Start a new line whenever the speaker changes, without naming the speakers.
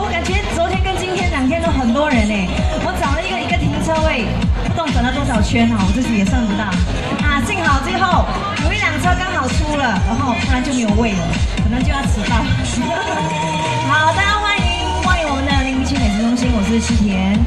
我感觉昨天跟今天两天都很多人哎，我找了一个一个停车位，不知道转了多少圈啊，我自己也算不到。啊，幸好最后有一辆车刚好出了，然后不然就没有位了，可能就要迟到。好，大家欢迎欢迎我们的零零七美食中心，我是七田。